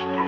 watched.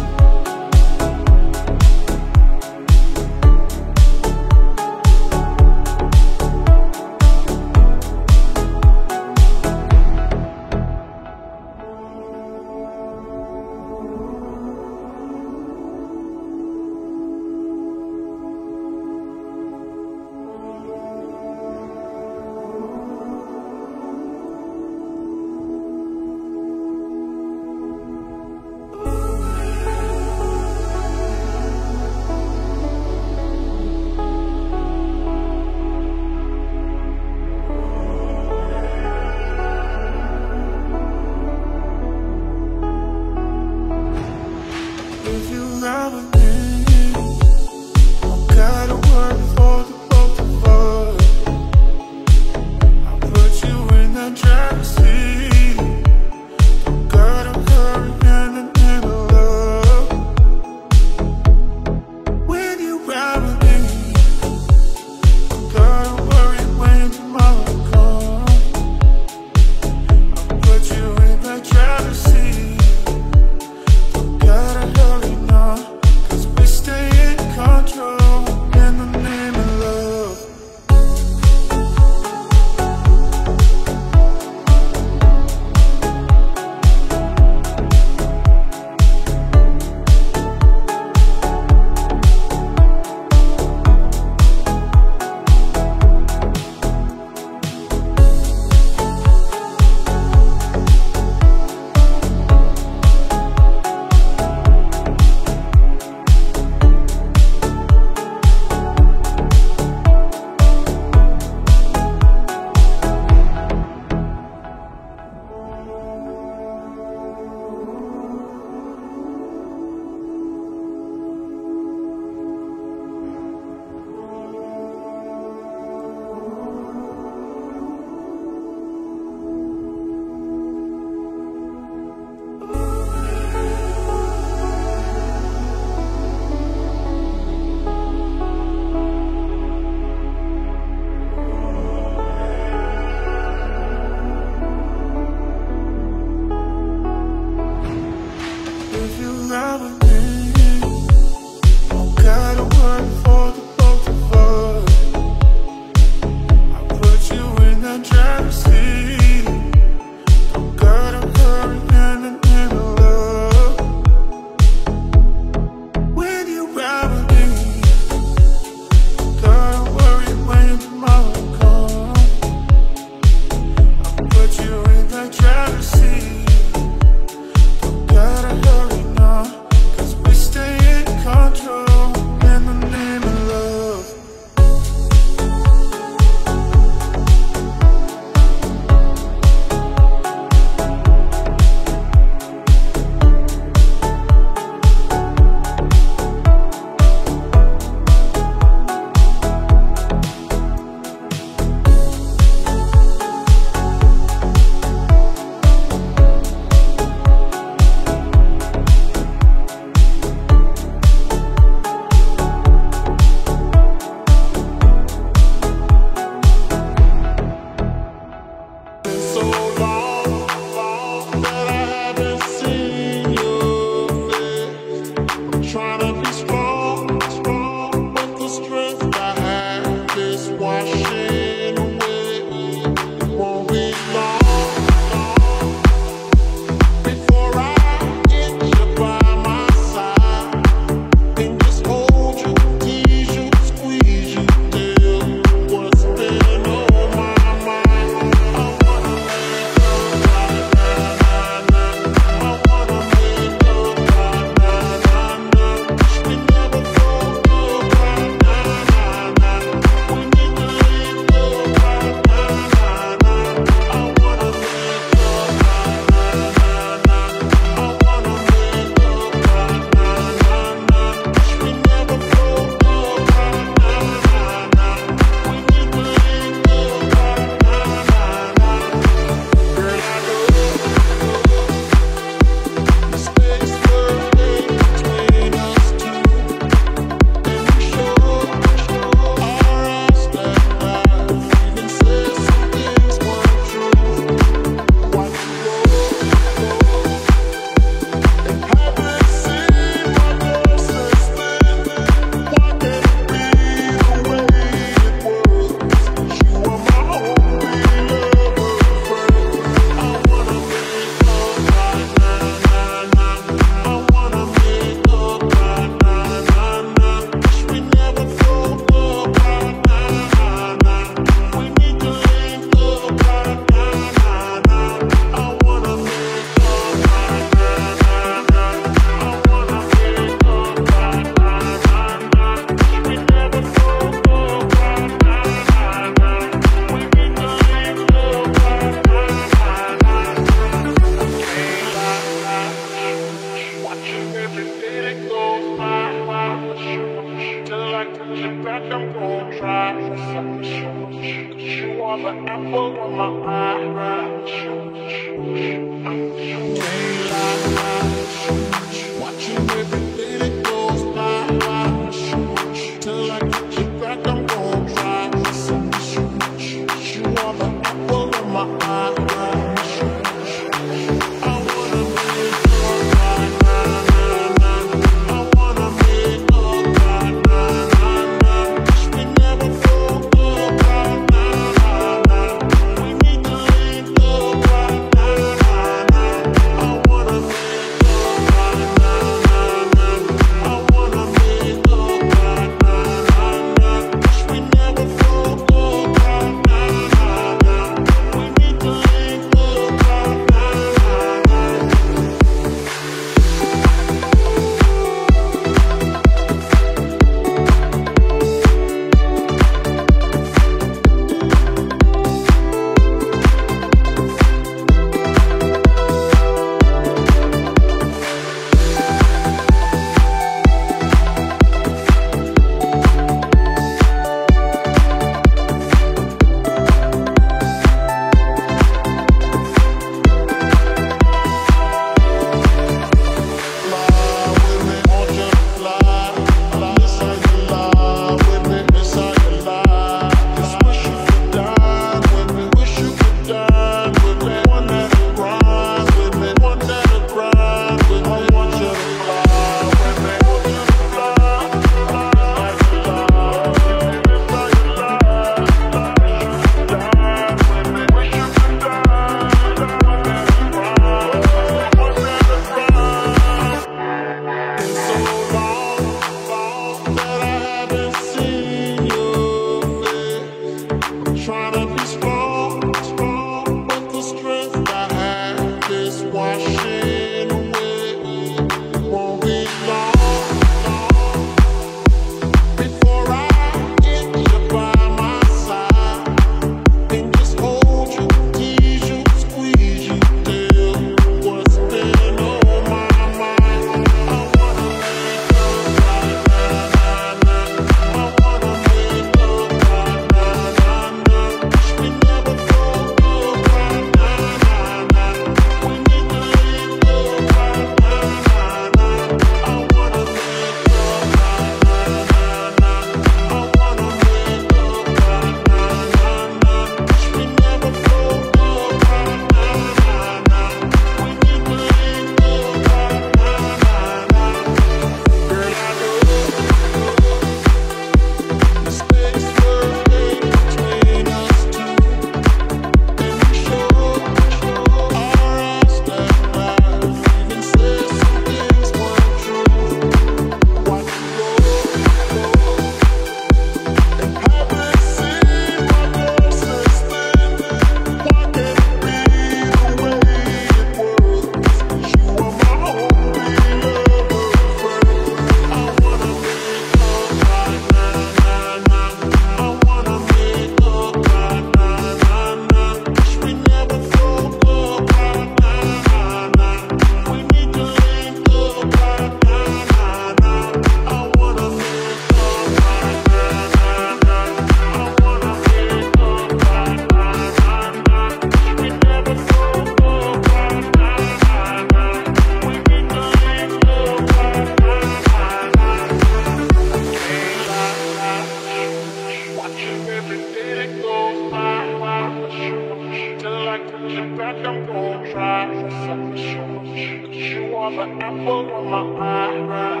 of an apple on my eye.